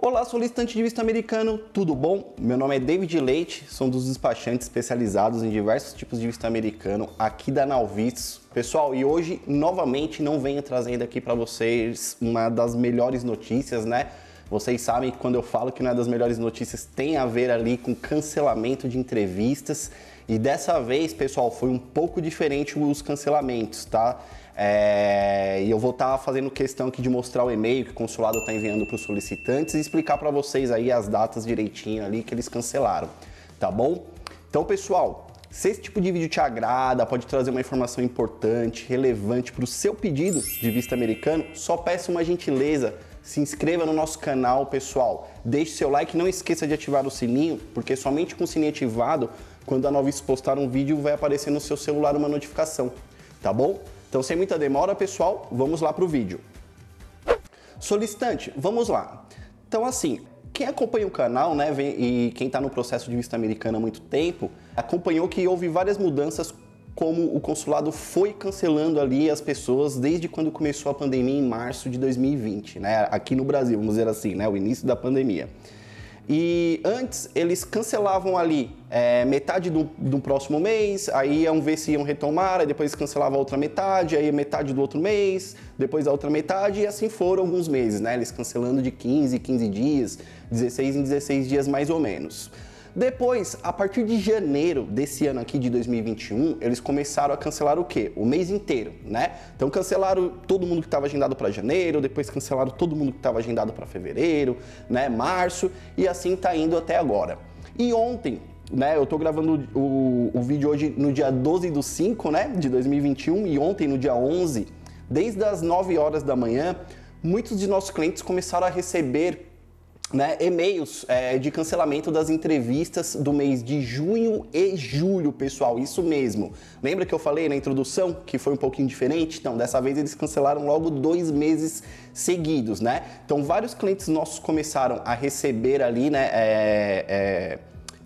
Olá, solicitante de visto americano, tudo bom? Meu nome é David Leite, sou um dos despachantes especializados em diversos tipos de visto americano aqui da Nalvistos. Pessoal, e hoje novamente não venho trazendo aqui para vocês uma das melhores notícias, né? Vocês sabem que quando eu falo que uma das melhores notícias tem a ver ali com cancelamento de entrevistas. E dessa vez, pessoal, foi um pouco diferente os cancelamentos, tá? É, e eu vou estar tá fazendo questão aqui de mostrar o e-mail que o consulado está enviando para os solicitantes e explicar para vocês aí as datas direitinho ali que eles cancelaram, tá bom? Então, pessoal, se esse tipo de vídeo te agrada, pode trazer uma informação importante, relevante para o seu pedido de visto americano, só peço uma gentileza, se inscreva no nosso canal, pessoal. Deixe seu like, não esqueça de ativar o sininho, porque somente com o sininho ativado, quando a Novice postar um vídeo, vai aparecer no seu celular uma notificação, tá bom? Então, sem muita demora, pessoal, vamos lá para o vídeo. Solicitante, vamos lá. Então, assim, quem acompanha o canal, né, e quem está no processo de vista americana há muito tempo, acompanhou que houve várias mudanças como o consulado foi cancelando ali as pessoas desde quando começou a pandemia em março de 2020, né, aqui no Brasil, vamos dizer assim, né, o início da pandemia. E antes eles cancelavam ali é, metade do, do, próximo mês, aí iam ver se iam retomar, aí depois cancelava a outra metade, aí metade do outro mês, depois a outra metade, e assim foram alguns meses, né? Eles cancelando de 15 em 15 dias, 16 em 16 dias mais ou menos. Depois, a partir de janeiro desse ano aqui de 2021, eles começaram a cancelar o quê? O mês inteiro, né? Então cancelaram todo mundo que estava agendado para janeiro, depois cancelaram todo mundo que estava agendado para fevereiro, né, março, e assim tá indo até agora. E ontem, né, eu tô gravando o, o vídeo hoje no dia 12 do 5, né, de 2021, e ontem no dia 11, desde as 9 horas da manhã, muitos de nossos clientes começaram a receber né, e-mails é, de cancelamento das entrevistas do mês de junho e julho, pessoal, isso mesmo. Lembra que eu falei na introdução que foi um pouquinho diferente? Então, dessa vez eles cancelaram logo dois meses seguidos, né? Então, vários clientes nossos começaram a receber ali, né, é, é,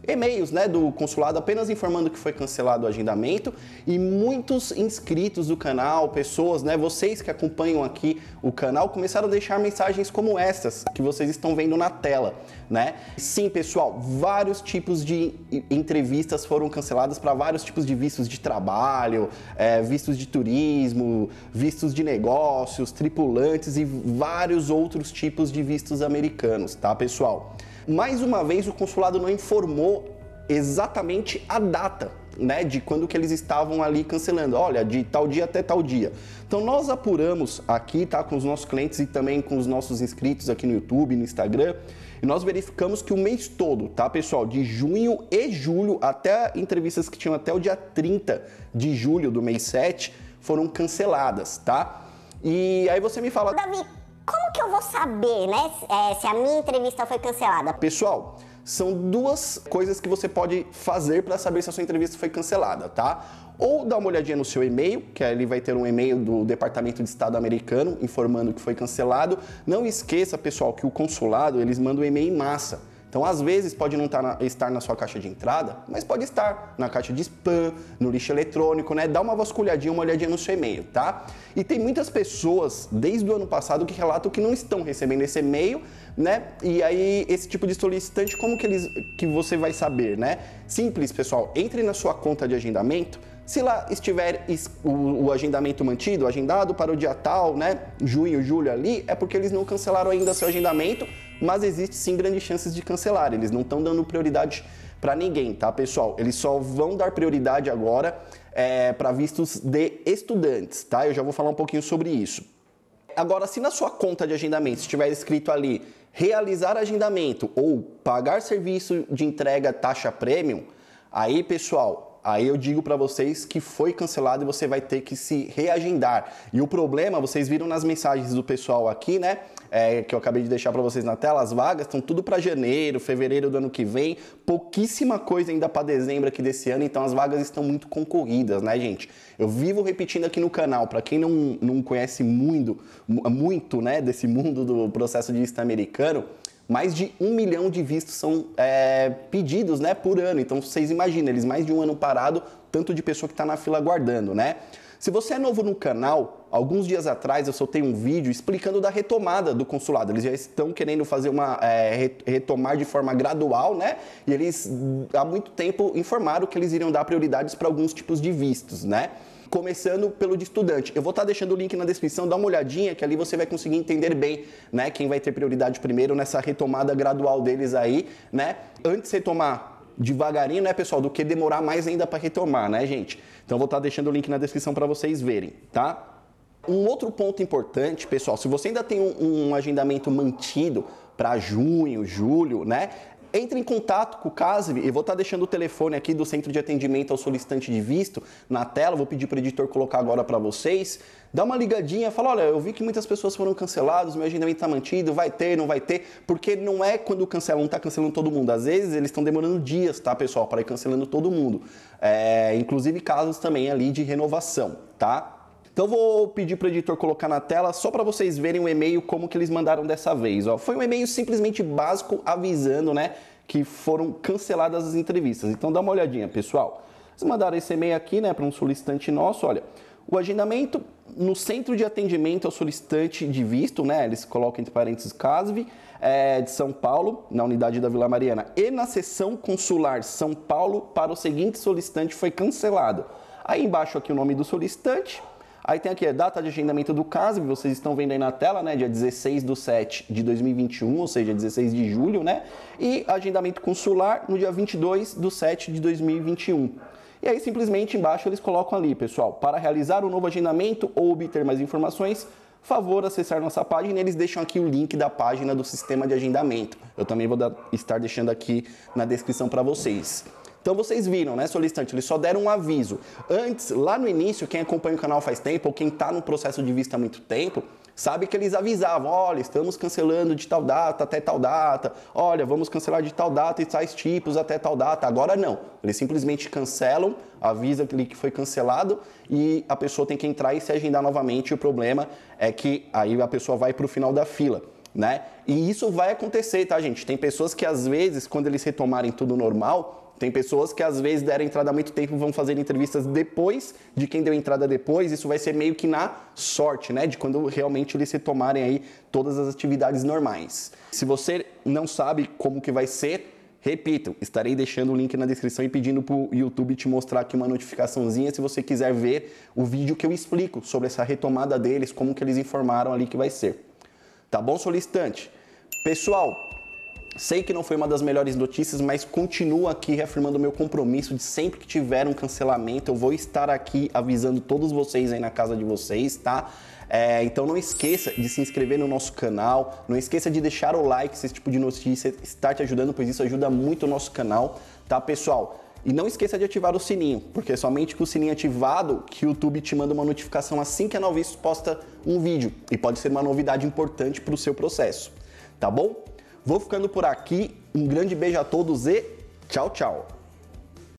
e-mails né, do consulado apenas informando que foi cancelado o agendamento e muitos inscritos do canal, pessoas, né, vocês que acompanham aqui o canal, começaram a deixar mensagens como essas que vocês estão vendo na tela, né? Sim, pessoal, vários tipos de entrevistas foram canceladas para vários tipos de vistos de trabalho, é, vistos de turismo, vistos de negócios, tripulantes e vários outros tipos de vistos americanos, tá, pessoal? Mais uma vez, o consulado não informou exatamente a data, né, de quando que eles estavam ali cancelando. Olha, de tal dia até tal dia. Então nós apuramos aqui, tá, com os nossos clientes e também com os nossos inscritos aqui no YouTube, no Instagram, e nós verificamos que o mês todo, tá, pessoal, de junho e julho, até entrevistas que tinham até o dia 30 de julho do mês 7, foram canceladas, tá? E aí você me fala, Davi, como que eu vou saber, né, é, se a minha entrevista foi cancelada? Pessoal, são duas coisas que você pode fazer para saber se a sua entrevista foi cancelada, tá? Ou dá uma olhadinha no seu e-mail, que ele vai ter um e-mail do Departamento de Estado americano informando que foi cancelado. Não esqueça, pessoal, que o consulado eles mandam um e-mail em massa. Então, às vezes, pode não tá estar na sua caixa de entrada, mas pode estar na caixa de spam, no lixo eletrônico, né? Dá uma vasculhadinha, uma olhadinha no seu e-mail, tá? E tem muitas pessoas, desde o ano passado, que relatam que não estão recebendo esse e-mail, né? E aí, esse tipo de solicitante, como que, eles, que você vai saber, né? Simples, pessoal. Entre na sua conta de agendamento, se lá estiver o, agendamento mantido, agendado para o dia tal, né, junho, julho ali, é porque eles não cancelaram ainda seu agendamento, mas existe sim grandes chances de cancelar. Eles não estão dando prioridade para ninguém, tá, pessoal? Eles só vão dar prioridade agora é, para vistos de estudantes, tá? Eu já vou falar um pouquinho sobre isso. Agora, se na sua conta de agendamento estiver escrito ali realizar agendamento ou pagar serviço de entrega taxa premium, aí, pessoal, aí eu digo para vocês que foi cancelado e você vai ter que se reagendar. E o problema, vocês viram nas mensagens do pessoal aqui, né? É, que eu acabei de deixar para vocês na tela, as vagas estão tudo para janeiro, fevereiro do ano que vem, pouquíssima coisa ainda para dezembro aqui desse ano, então as vagas estão muito concorridas, né, gente? Eu vivo repetindo aqui no canal, para quem não, não conhece muito, muito, né, desse mundo do processo de vista americano, mais de um milhão de vistos são é, pedidos né, por ano. Então vocês imaginam, eles mais de um ano parado, tanto de pessoa que está na fila aguardando, né? Se você é novo no canal, alguns dias atrás eu soltei um vídeo explicando da retomada do consulado. Eles já estão querendo fazer uma é, retomar de forma gradual, né? E eles há muito tempo informaram que eles iriam dar prioridades para alguns tipos de vistos, né? Começando pelo de estudante. Eu vou estar tá deixando o link na descrição, dá uma olhadinha que ali você vai conseguir entender bem, né, quem vai ter prioridade primeiro nessa retomada gradual deles aí, né? Antes de retomar devagarinho, né, pessoal, do que demorar mais ainda para retomar, né, gente? Então vou estar tá deixando o link na descrição para vocês verem, tá? Um outro ponto importante, pessoal, se você ainda tem um, um agendamento mantido para junho, julho, né? Entre em contato com o CASV, eu vou estar tá deixando o telefone aqui do Centro de Atendimento ao Solicitante de Visto na tela, vou pedir para o editor colocar agora para vocês. Dá uma ligadinha, fala, olha, eu vi que muitas pessoas foram canceladas, meu agendamento está mantido, vai ter, não vai ter, porque não é quando cancelam, está cancelando todo mundo. Às vezes eles estão demorando dias, tá, pessoal, para ir cancelando todo mundo. É, inclusive casos também ali de renovação, tá? Então vou pedir para o editor colocar na tela só para vocês verem o e-mail como que eles mandaram dessa vez. Ó. Foi um e-mail simplesmente básico avisando, né, que foram canceladas as entrevistas. Então dá uma olhadinha, pessoal. Eles mandaram esse e-mail aqui, né, para um solicitante nosso. Olha, o agendamento no centro de atendimento ao solicitante de visto, né, eles colocam entre parênteses CASV, é, de São Paulo, na unidade da Vila Mariana, e na seção consular São Paulo para o seguinte solicitante foi cancelado. Aí embaixo aqui o nome do solicitante, Aí tem aqui a data de agendamento do caso, que vocês estão vendo aí na tela, né? Dia 16 do 7 de 2021, ou seja, 16 de julho, né? E agendamento consular no dia 22 do 7 de 2021. E aí, simplesmente embaixo eles colocam ali, pessoal, para realizar o um novo agendamento ou obter mais informações, favor acessar nossa página. Eles deixam aqui o link da página do sistema de agendamento. Eu também vou dar, estar deixando aqui na descrição para vocês. Então vocês viram, né, solicitante? Eles só deram um aviso. Antes, lá no início, quem acompanha o canal faz tempo, ou quem está no processo de vista há muito tempo, sabe que eles avisavam: olha, estamos cancelando de tal data até tal data, olha, vamos cancelar de tal data e tais tipos até tal data. Agora não. Eles simplesmente cancelam, avisa que foi cancelado e a pessoa tem que entrar e se agendar novamente. O problema é que aí a pessoa vai para o final da fila. Né? E isso vai acontecer, tá, gente? Tem pessoas que às vezes, quando eles retomarem tudo normal, tem pessoas que às vezes deram entrada há muito tempo vão fazer entrevistas depois de quem deu entrada depois. Isso vai ser meio que na sorte, né? De quando realmente eles retomarem aí todas as atividades normais. Se você não sabe como que vai ser, repito, estarei deixando o link na descrição e pedindo para o YouTube te mostrar aqui uma notificaçãozinha se você quiser ver o vídeo que eu explico sobre essa retomada deles, como que eles informaram ali que vai ser. Tá bom, solicitante? Pessoal, Sei que não foi uma das melhores notícias, mas continuo aqui reafirmando o meu compromisso de sempre que tiver um cancelamento, eu vou estar aqui avisando todos vocês aí na casa de vocês, tá? É, então não esqueça de se inscrever no nosso canal, não esqueça de deixar o like se esse tipo de notícia está te ajudando, pois isso ajuda muito o nosso canal, tá pessoal? E não esqueça de ativar o sininho, porque é somente com o sininho ativado que o YouTube te manda uma notificação assim que a Noviços posta um vídeo e pode ser uma novidade importante para o seu processo, tá bom? Vou ficando por aqui. Um grande beijo a todos e tchau, tchau.